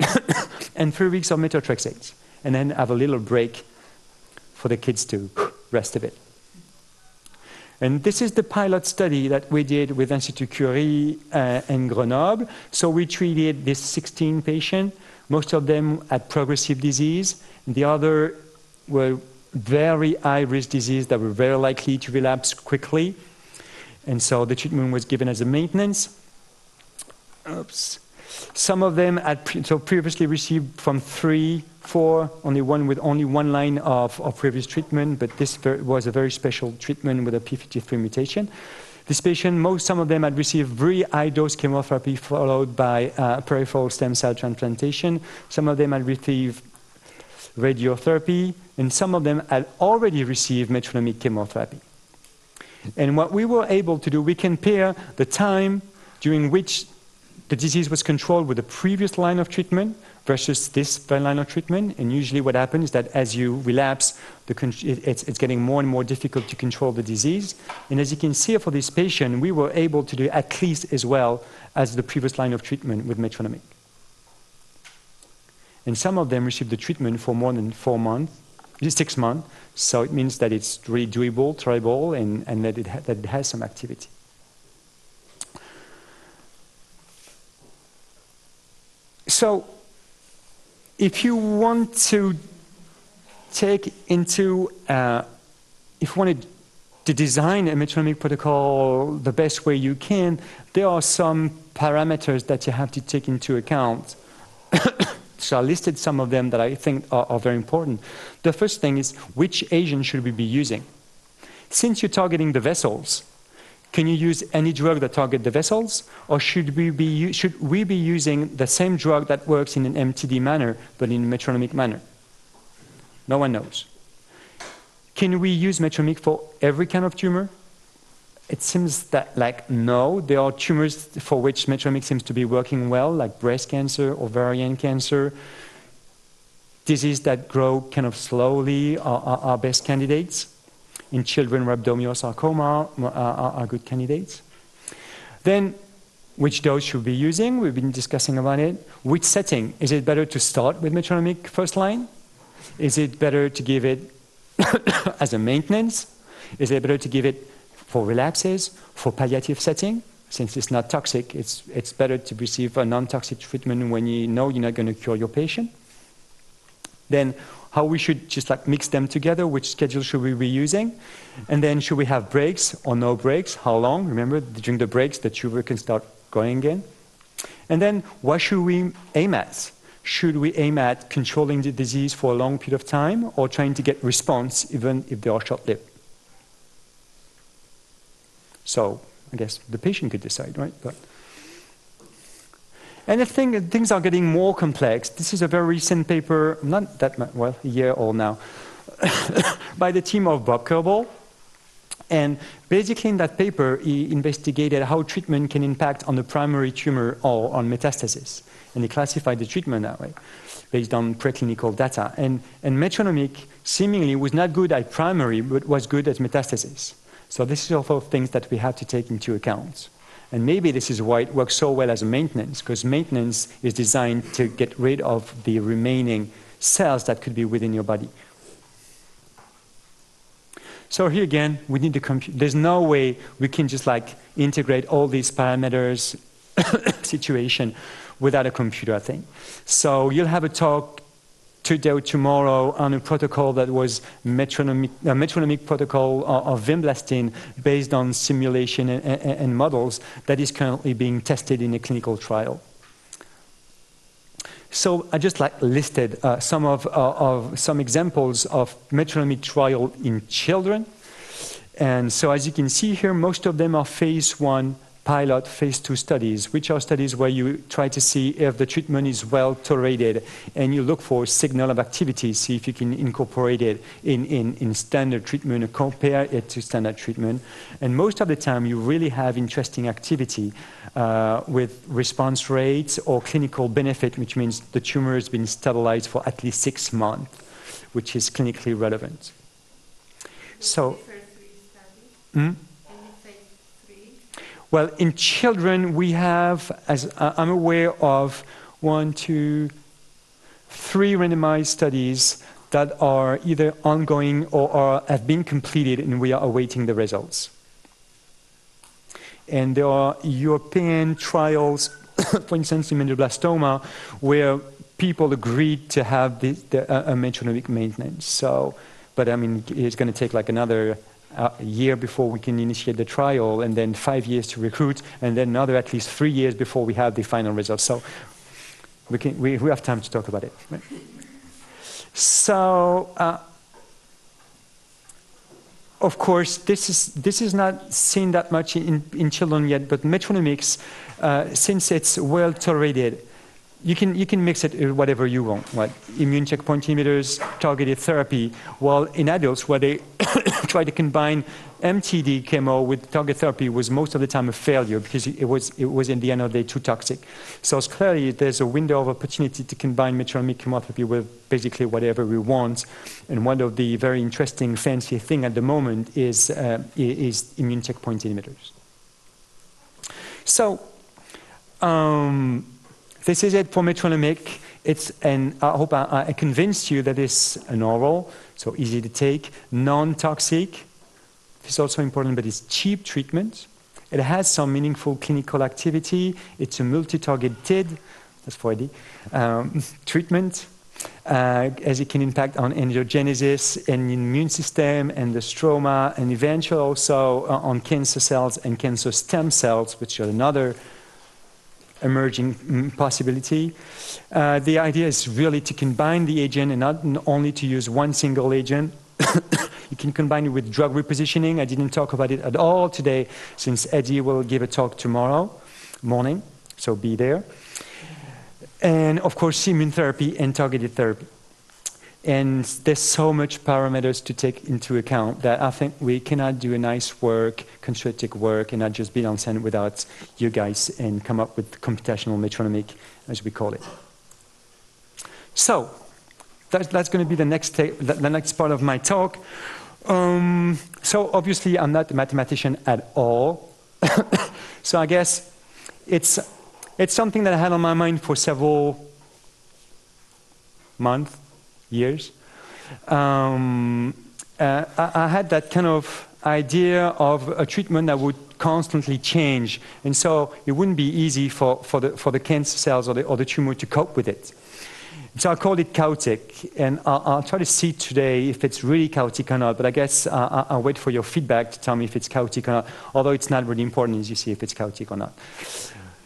and three weeks of methotrexate. And then have a little break for the kids to rest a bit. And this is the pilot study that we did with Institut Curie uh, and Grenoble. So we treated this 16 patients, most of them had progressive disease, the other were very high-risk disease that were very likely to relapse quickly. And so the treatment was given as a maintenance. Oops. Some of them had pre so previously received from three, four, only one with only one line of, of previous treatment, but this was a very special treatment with a P53 mutation. This patient, most some of them had received very high dose chemotherapy followed by uh, peripheral stem cell transplantation. Some of them had received radiotherapy, and some of them had already received metronomic chemotherapy. And what we were able to do, we compare the time during which the disease was controlled with the previous line of treatment versus this line of treatment. And usually what happens is that as you relapse, it's, it's getting more and more difficult to control the disease. And as you can see for this patient, we were able to do at least as well as the previous line of treatment with metronomic. And some of them received the treatment for more than four months, six months. So it means that it's really doable, tryable, and, and that, it that it has some activity. So if you want to take into, uh, if you want to design a metronomic protocol the best way you can, there are some parameters that you have to take into account. So I listed some of them that I think are, are very important. The first thing is which agent should we be using? Since you're targeting the vessels, can you use any drug that target the vessels, or should we be should we be using the same drug that works in an MTD manner but in a metronomic manner? No one knows. Can we use metronomic for every kind of tumor? It seems that like no, there are tumors for which metronomic seems to be working well, like breast cancer, ovarian cancer. Diseases that grow kind of slowly are, are, are best candidates. In children, rhabdomyosarcoma uh, uh, are, are, good candidates. Then, which dose should we be using? We've been discussing about it. Which setting? Is it better to start with metronomic first line? Is it better to give it as a maintenance? Is it better to give it for relapses, for palliative setting, since it's not toxic, it's, it's better to receive a non-toxic treatment when you know you're not going to cure your patient. Then how we should just like mix them together, which schedule should we be using? And then should we have breaks or no breaks? How long? Remember, during the breaks, the tumor can start going again. And then what should we aim at? Should we aim at controlling the disease for a long period of time or trying to get response even if they are short-lived? So I guess the patient could decide, right? But and the thing, things are getting more complex. This is a very recent paper, not that much, well, a year old now, by the team of Bob Kerbel. And basically in that paper, he investigated how treatment can impact on the primary tumor or on metastasis. And he classified the treatment that way, based on preclinical data. And, and metronomic seemingly was not good at primary, but was good at metastasis. So this is also things that we have to take into account. And maybe this is why it works so well as a maintenance, because maintenance is designed to get rid of the remaining cells that could be within your body. So here again, we need to compute. There's no way we can just like integrate all these parameters situation without a computer, I think. So you'll have a talk today or tomorrow on a protocol that was metronomic, a metronomic protocol of vinblastine based on simulation and, and, and models that is currently being tested in a clinical trial. So I just like listed uh, some of, uh, of some examples of metronomic trial in children. And so as you can see here, most of them are phase one pilot phase two studies, which are studies where you try to see if the treatment is well tolerated and you look for signal of activity, see if you can incorporate it in, in, in standard treatment or compare it to standard treatment. And most of the time, you really have interesting activity uh, with response rates or clinical benefit, which means the tumor has been stabilized for at least six months, which is clinically relevant. So, hmm? Well, in children, we have, as uh, I'm aware of, one, two, three randomized studies that are either ongoing or are, have been completed and we are awaiting the results. And there are European trials, for instance, in medulloblastoma, where people agreed to have the, the, uh, a metronomic maintenance. So, but I mean, it's going to take like another a year before we can initiate the trial, and then five years to recruit, and then another at least three years before we have the final results. So we, can, we, we have time to talk about it. So, uh, of course, this is, this is not seen that much in, in children yet, but metronomics, uh, since it's well tolerated, you can, you can mix it whatever you want, like immune checkpoint inhibitors, targeted therapy, while in adults where they try to combine MTD chemo with target therapy was most of the time a failure because it was, it was in the end of the day too toxic. So it's clearly there's a window of opportunity to combine metronomic chemotherapy with basically whatever we want. And one of the very interesting fancy thing at the moment is, uh, is immune checkpoint inhibitors. So, um, this is it for metronomic. It's, and I hope I, I convinced you that it's an oral, so easy to take, non-toxic. It's also important, but it's cheap treatment. It has some meaningful clinical activity. It's a multi-targeted, that's 4D, um, treatment, uh, as it can impact on angiogenesis and immune system and the stroma, and eventually also uh, on cancer cells and cancer stem cells, which are another emerging mm, possibility. Uh, the idea is really to combine the agent and not only to use one single agent. you can combine it with drug repositioning. I didn't talk about it at all today since Eddie will give a talk tomorrow morning, so be there. And of course, immune therapy and targeted therapy. And there's so much parameters to take into account that I think we cannot do a nice work, constructive work, and not just be on scene without you guys and come up with computational metronomic, as we call it. So, that, that's going to be the next, the next part of my talk. Um, so obviously, I'm not a mathematician at all. so I guess it's, it's something that I had on my mind for several months, years. Um, uh, I, I, had that kind of idea of a treatment that would constantly change, and so it wouldn't be easy for, for, the, for the cancer cells or the, or the tumor to cope with it. So I called it chaotic, and I'll, I'll, try to see today if it's really chaotic or not, but I guess I'll wait for your feedback to tell me if it's chaotic or not, although it's not really important as you see if it's chaotic or not.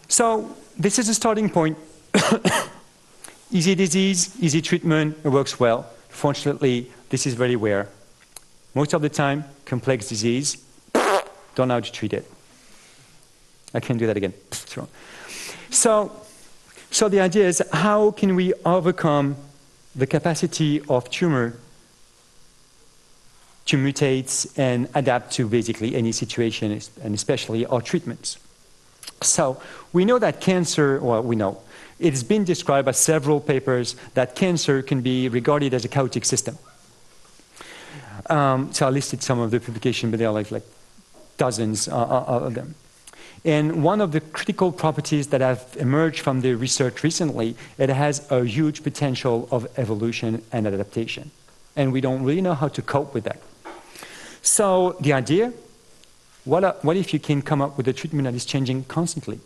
So this is a starting point. Easy disease, easy treatment, it works well. Fortunately, this is very rare. Most of the time, complex disease, don't know how to treat it. I can't do that again. So, so the idea is how can we overcome the capacity of tumor to mutate and adapt to basically any situation, and especially our treatments. So we know that cancer, well, we know, it's been described by several papers that cancer can be regarded as a chaotic system. Um, so I listed some of the publications, but there are like, like dozens uh, uh, of them. And one of the critical properties that have emerged from the research recently, it has a huge potential of evolution and adaptation. And we don't really know how to cope with that. So the idea, what, what if you can come up with a treatment that is changing constantly?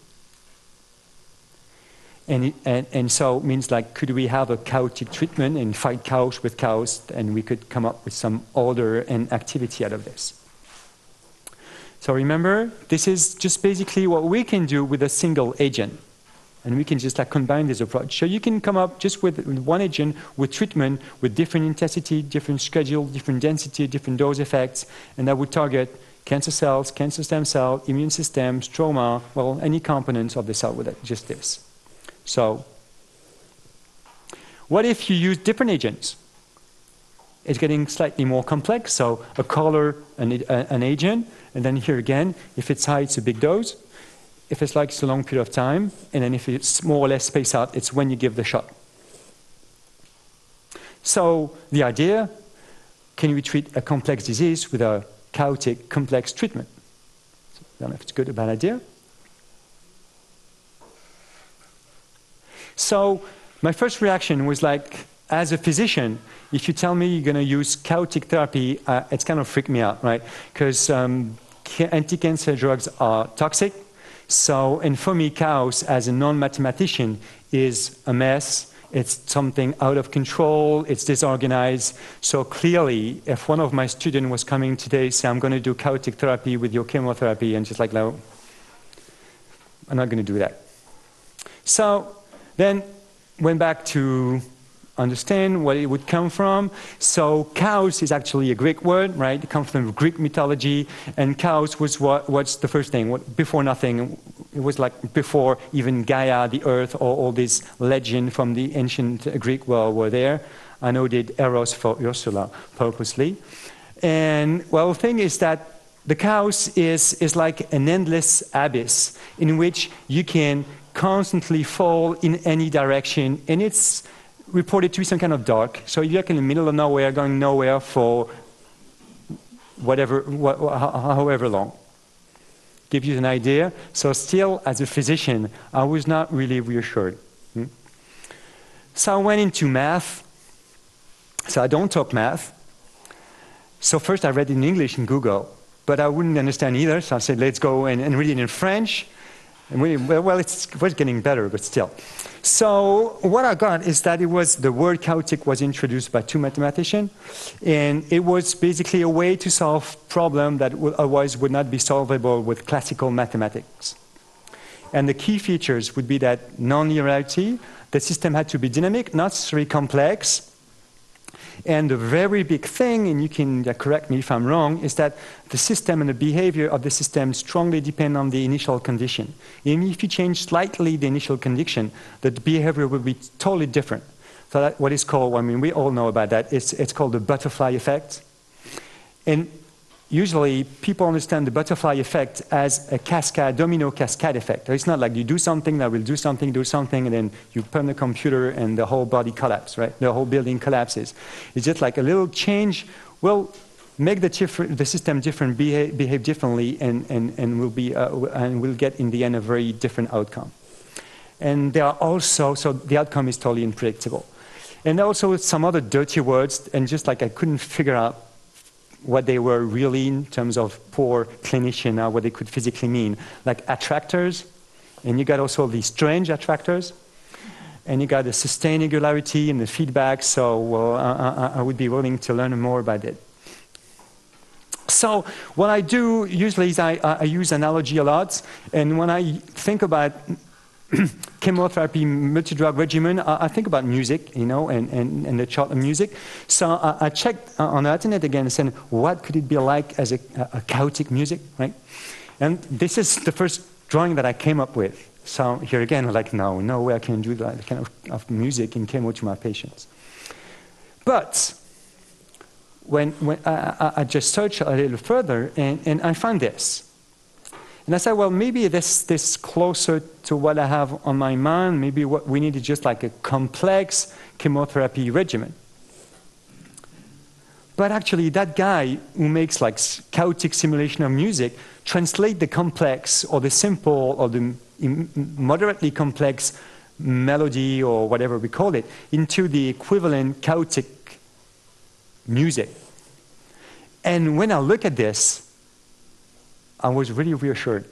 And, it, and, and so it means like, could we have a chaotic treatment and fight chaos with chaos, and we could come up with some order and activity out of this. So remember, this is just basically what we can do with a single agent. And we can just like combine this approach. So you can come up just with one agent with treatment with different intensity, different schedule, different density, different dose effects, and that would target cancer cells, cancer stem cell, immune system, stroma, well, any components of the cell with it, just this. So what if you use different agents? It's getting slightly more complex, so a color, an, an agent, and then here again, if it's high, it's a big dose. If it's like it's a long period of time, and then if it's more or less spaced out, it's when you give the shot. So the idea, can we treat a complex disease with a chaotic complex treatment? So I don't know if it's a good or bad idea. So my first reaction was like, as a physician, if you tell me you're going to use chaotic therapy, uh, it's kind of freaked me out, right? Because um, anti-cancer drugs are toxic. So, and for me, chaos as a non-mathematician is a mess. It's something out of control. It's disorganized. So clearly, if one of my students was coming today, say, I'm going to do chaotic therapy with your chemotherapy, and just like, no, I'm not going to do that. So then went back to understand what it would come from. So chaos is actually a Greek word, right? It comes from Greek mythology, and chaos was what, what's the first thing? What, before nothing, it was like before even Gaia, the earth, or all this legend from the ancient Greek world were there. I know did Eros for Ursula purposely. And well, the thing is that the chaos is, is like an endless abyss in which you can constantly fall in any direction, and it's reported to be some kind of dark. So you're like in the middle of nowhere, going nowhere for whatever, wh however long. Give you an idea. So still, as a physician, I was not really reassured. Hmm? So I went into math. So I don't talk math. So first I read in English in Google, but I wouldn't understand either. So I said, let's go and, and read it in French. We, well, it's, it was getting better, but still. So what I got is that it was the word chaotic was introduced by two mathematicians, and it was basically a way to solve problem that otherwise would not be solvable with classical mathematics. And the key features would be that non-linearity, the system had to be dynamic, not necessarily complex, and the very big thing, and you can correct me if I'm wrong, is that the system and the behavior of the system strongly depend on the initial condition. And if you change slightly the initial condition, the behavior will be totally different. So that what is called, I mean, we all know about that, it's, it's called the butterfly effect. And usually people understand the butterfly effect as a cascade, domino cascade effect. It's not like you do something that will do something, do something, and then you turn the computer and the whole body collapses, right? The whole building collapses. It's just like a little change will make the, the system different, behave, behave differently, and, and, and, will be, uh, and will get in the end a very different outcome. And there are also, so the outcome is totally unpredictable. And also some other dirty words, and just like I couldn't figure out what they were really in terms of poor clinician, uh, what they could physically mean, like attractors, and you got also these strange attractors, and you got the sustained regularity and the feedback, so well, I, I, would be willing to learn more about it. So what I do usually is I, I use analogy a lot, and when I think about chemotherapy multi-drug regimen, I, I, think about music, you know, and, and, and the chart of music. So I, I checked uh, on the internet again and said, what could it be like as a, a chaotic music, right? And this is the first drawing that I came up with. So here again, like, no, no way I can do that kind of, of music in chemo to my patients. But when, when I, I, just searched a little further, and, and I found this. And I said, well, maybe this, this closer to what I have on my mind. Maybe what we need is just like a complex chemotherapy regimen. But actually, that guy who makes like chaotic simulation of music translate the complex or the simple or the moderately complex melody or whatever we call it into the equivalent chaotic music. And when I look at this, I was really reassured.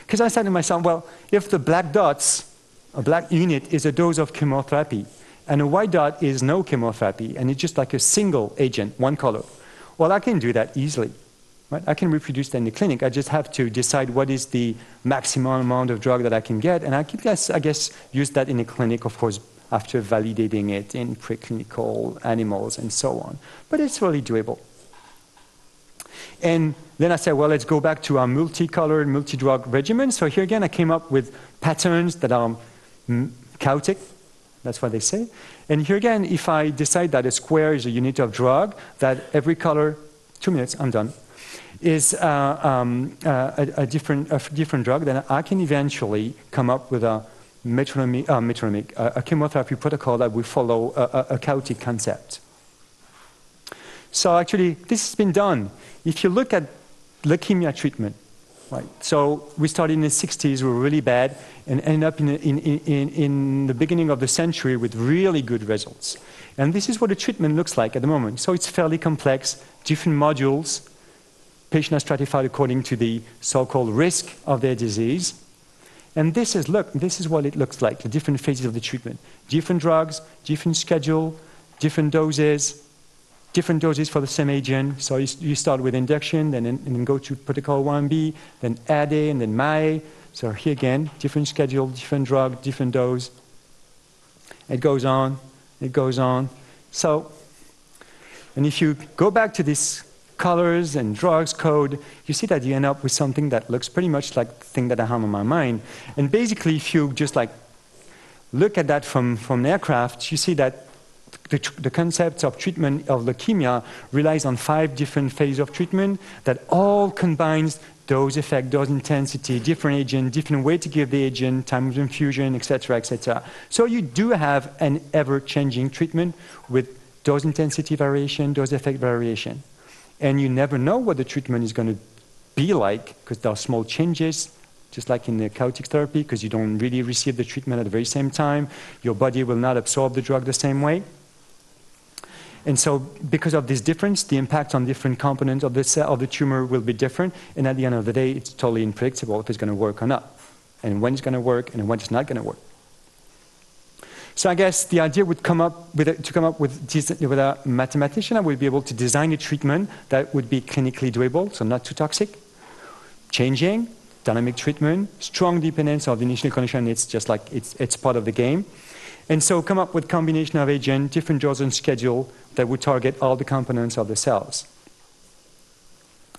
Because I said to myself, well, if the black dots a black unit is a dose of chemotherapy, and a white dot is no chemotherapy, and it's just like a single agent, one color. Well, I can do that easily. Right? I can reproduce that in the clinic. I just have to decide what is the maximum amount of drug that I can get, and I can guess, I guess, use that in the clinic, of course, after validating it in preclinical animals and so on. But it's really doable. And then I said, well, let's go back to our multicolored, multi-drug regimen. So here again, I came up with patterns that are chaotic. That's what they say. And here again, if I decide that a square is a unit of drug, that every color, two minutes, I'm done, is uh, um, uh, a, a, different, a different drug, then I can eventually come up with a metronomic, uh, metronomic a chemotherapy protocol that will follow a, a, chaotic concept. So actually, this has been done. If you look at leukemia treatment, right? So we started in the 60s, we were really bad, and ended up in, in, in, in the beginning of the century with really good results. And this is what the treatment looks like at the moment. So it's fairly complex, different modules, Patients are stratified according to the so-called risk of their disease. And this is, look, this is what it looks like, the different phases of the treatment. Different drugs, different schedule, different doses, different doses for the same agent. So you, you start with induction, then, and then go to protocol 1B, then ADE, and then MAE. So here again, different schedule, different drug, different dose. It goes on, it goes on. So, and if you go back to this colors and drugs code, you see that you end up with something that looks pretty much like the thing that I have on my mind. And basically, if you just like look at that from, from an aircraft, you see that the, the concept of treatment of leukemia relies on five different phases of treatment that all combines dose effect, dose intensity, different agent, different way to give the agent, time of infusion, etc., etc. So you do have an ever-changing treatment with dose intensity variation, dose effect variation and you never know what the treatment is going to be like because there are small changes just like in the chaotic therapy because you don't really receive the treatment at the very same time your body will not absorb the drug the same way and so because of this difference the impact on different components of the cell of the tumor will be different and at the end of the day it's totally unpredictable if it's going to work or not and when it's going to work and when it's not going to work so I guess the idea would come up with a, to come up with, with a mathematician, I would be able to design a treatment that would be clinically doable, so not too toxic, changing, dynamic treatment, strong dependence of the initial condition, it's just like it's, it's part of the game. And so come up with combination of agent, different dose and schedule that would target all the components of the cells.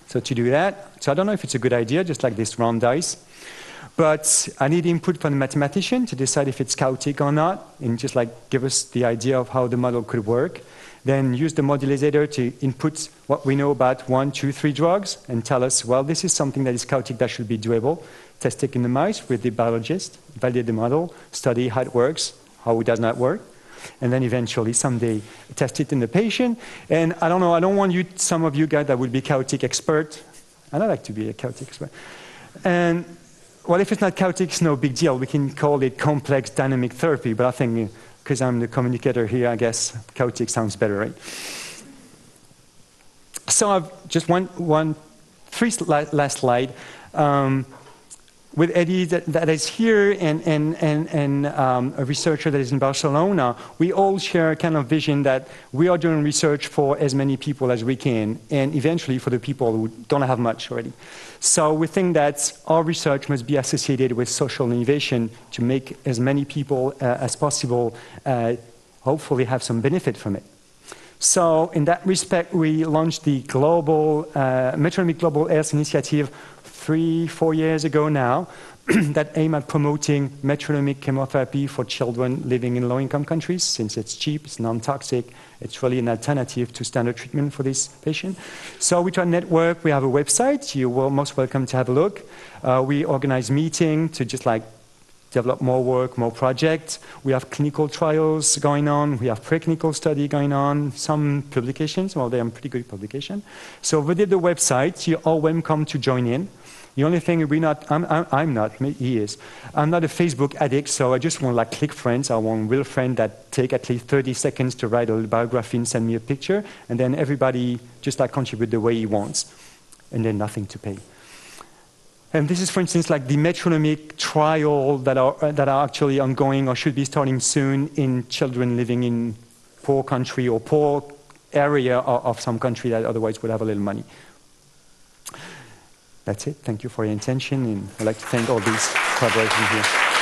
So to do that, so I don't know if it's a good idea, just like this round dice. But I need input from the mathematician to decide if it's chaotic or not, and just like give us the idea of how the model could work. Then use the modelizator to input what we know about one, two, three drugs and tell us, well, this is something that is chaotic that should be doable. Test it in the mice with the biologist, validate the model, study how it works, how it does not work, and then eventually someday test it in the patient. And I don't know, I don't want you, some of you guys that would be chaotic expert. I like to be a chaotic expert. And well, if it's not chaotic, it's no big deal. We can call it complex dynamic therapy, but I think because I'm the communicator here, I guess chaotic sounds better, right? So I've just one, one three last slide. Um, with Eddie that, that is here and, and, and, and um, a researcher that is in Barcelona, we all share a kind of vision that we are doing research for as many people as we can, and eventually for the people who don't have much already. So we think that our research must be associated with social innovation to make as many people uh, as possible uh, hopefully have some benefit from it. So in that respect, we launched the global, uh, Metronomic Global Health Initiative three, four years ago now that aim at promoting metronomic chemotherapy for children living in low-income countries. Since it's cheap, it's non-toxic, it's really an alternative to standard treatment for this patient. So we try to network. We have a website. You're most welcome to have a look. Uh, we organize meetings to just like develop more work, more projects. We have clinical trials going on. We have preclinical study going on. Some publications. Well, they are pretty good publication. So visit the website. You're all welcome to join in. The only thing we're not, I'm, I'm, I'm not, he is. I'm not a Facebook addict, so I just want like click friends. I want real friends that take at least 30 seconds to write a biography and send me a picture, and then everybody just like contribute the way he wants, and then nothing to pay. And this is, for instance, like the metronomic trial that are, that are actually ongoing or should be starting soon in children living in poor country or poor area of, of some country that otherwise would have a little money. That's it. Thank you for your attention, and I'd like to thank all these collaborators here.